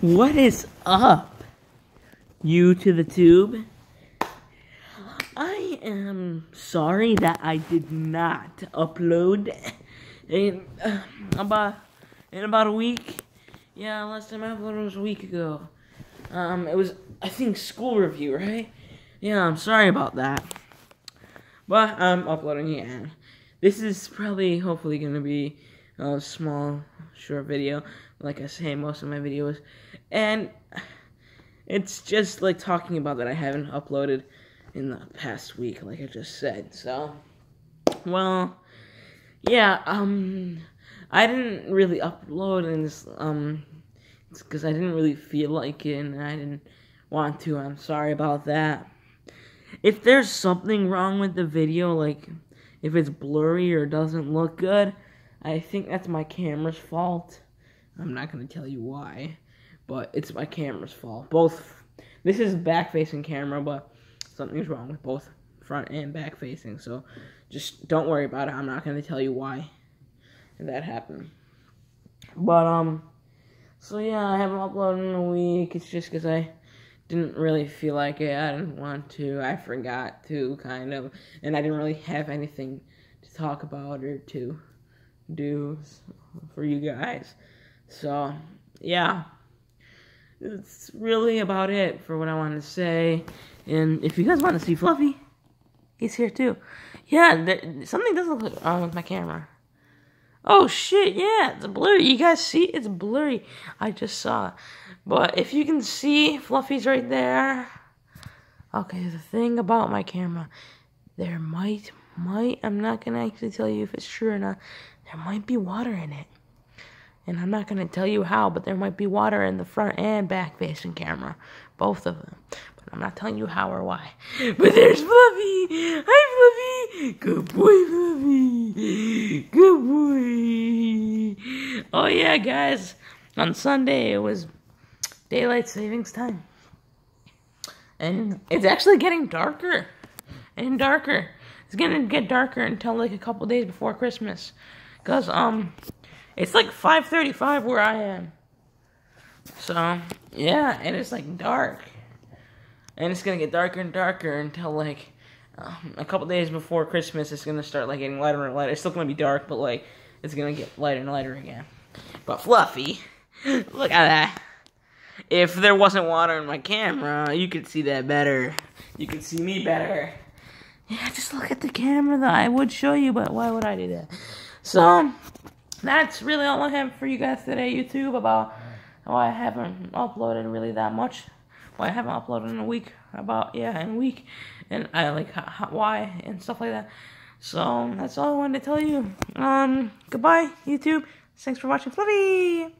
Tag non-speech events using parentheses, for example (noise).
What is up? You to the tube? I am sorry that I did not upload in uh, about in about a week. Yeah, last time I uploaded was a week ago. Um, it was I think school review, right? Yeah, I'm sorry about that. But I'm uploading it. This is probably hopefully gonna be a small short video, like I say most of my videos, and it's just like talking about that I haven't uploaded in the past week, like I just said. So, well, yeah, um, I didn't really upload in this, um, because I didn't really feel like it, and I didn't want to. I'm sorry about that. If there's something wrong with the video, like if it's blurry or doesn't look good, I think that's my camera's fault. I'm not gonna tell you why, but it's my camera's fault. Both. This is back facing camera, but something's wrong with both front and back facing. So just don't worry about it. I'm not gonna tell you why that happened. But um, so yeah, I haven't uploaded in a week. It's just because I didn't really feel like it. I didn't want to. I forgot to, kind of, and I didn't really have anything to talk about or to do for you guys. So, yeah. It's really about it for what I want to say. And if you guys want to see Fluffy, he's here too. Yeah, there, something doesn't look wrong with my camera. Oh shit, yeah, it's blurry. You guys see? It's blurry. I just saw. But if you can see, Fluffy's right there. Okay, the thing about my camera, there might, might, I'm not gonna actually tell you if it's true or not. There might be water in it. And I'm not gonna tell you how, but there might be water in the front and back facing camera. Both of them. But I'm not telling you how or why. (laughs) But there's Fluffy! Hi Fluffy! Good boy, Fluffy! Good boy! Oh yeah, guys. On Sunday it was daylight savings time. And it's actually getting darker and darker. It's gonna get darker until like a couple days before Christmas. Cause um it's like 5:35 where I am. So, yeah, and it's like dark. And it's gonna get darker and darker until like um, a couple days before Christmas. It's gonna start like getting lighter and lighter. It's still gonna be dark, but like it's gonna get lighter and lighter again. But Fluffy, (laughs) look at that. If there wasn't water in my camera, you could see that better. You could see me better. Yeah, just look at the camera though. I would show you, but why would I do that? So, that's really all I have for you guys today, YouTube, about why I haven't uploaded really that much. Why I haven't uploaded in a week. About, yeah, in a week. And I like why and stuff like that. So, that's all I wanted to tell you. Um, goodbye, YouTube. Thanks for watching Fluffy!